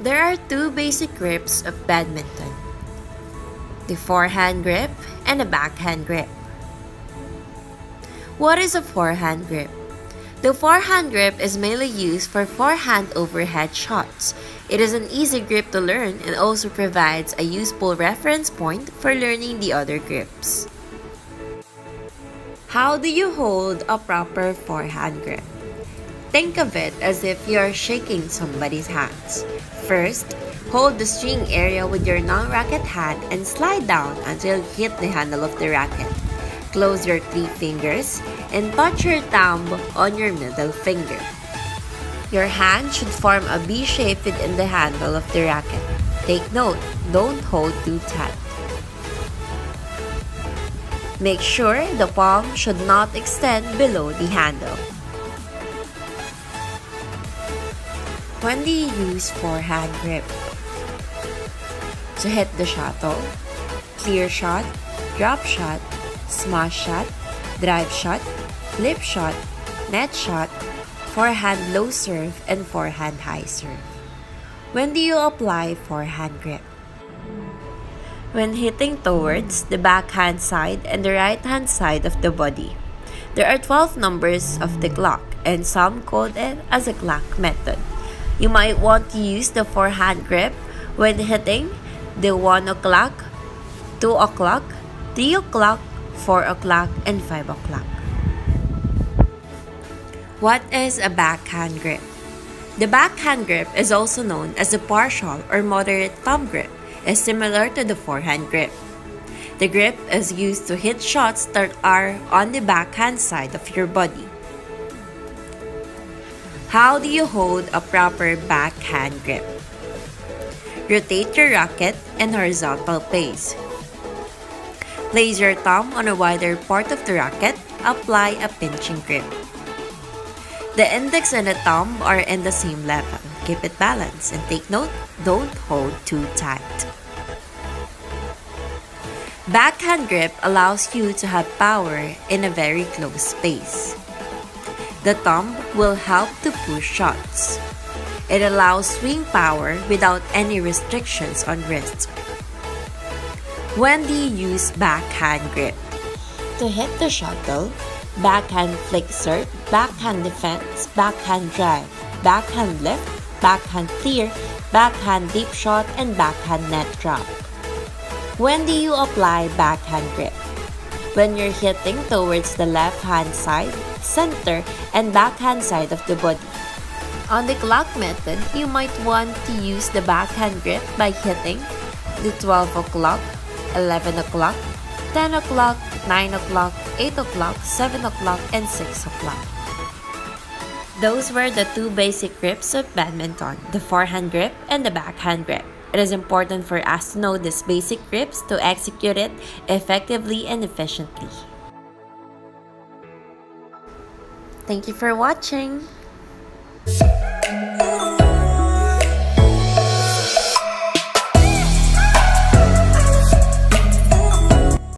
There are two basic grips of badminton the forehand grip and the backhand grip. What is a forehand grip? The forehand grip is mainly used for forehand overhead shots. It is an easy grip to learn and also provides a useful reference point for learning the other grips. How do you hold a proper forehand grip? Think of it as if you are shaking somebody's hands. First, hold the string area with your non-racket hand and slide down until you hit the handle of the racket. Close your three fingers and touch your thumb on your middle finger. Your hand should form a V shape within the handle of the racket. Take note, don't hold too tight. Make sure the palm should not extend below the handle. When do you use forehand grip? To hit the shuttle, clear shot, drop shot, smash shot, drive shot, flip shot, net shot, forehand low serve, and forehand high serve. When do you apply forehand grip? When hitting towards the backhand side and the right hand side of the body. There are 12 numbers of the clock, and some call it as a clock method. You might want to use the forehand grip when hitting the 1 o'clock, 2 o'clock, 3 o'clock, 4 o'clock, and 5 o'clock. What is a backhand grip? The backhand grip is also known as a partial or moderate thumb grip, is similar to the forehand grip. The grip is used to hit shots that are on the backhand side of your body. How do you hold a proper backhand grip? Rotate your racket in horizontal pace. Place your thumb on a wider part of the racket. Apply a pinching grip. The index and the thumb are in the same level. Keep it balanced and take note, don't hold too tight. Backhand grip allows you to have power in a very close space. The thumb will help to push shots. It allows swing power without any restrictions on wrist. When do you use backhand grip? To hit the shuttle, backhand flick serve, backhand defense, backhand drive, backhand lift, backhand clear, backhand deep shot, and backhand net drop. When do you apply backhand grip? When you're hitting towards the left hand side, center, and backhand side of the body. On the clock method, you might want to use the backhand grip by hitting the 12 o'clock, 11 o'clock, 10 o'clock, 9 o'clock, 8 o'clock, 7 o'clock, and 6 o'clock. Those were the two basic grips of badminton, the forehand grip and the backhand grip. It is important for us to know these basic grips to execute it effectively and efficiently. Thank you for watching.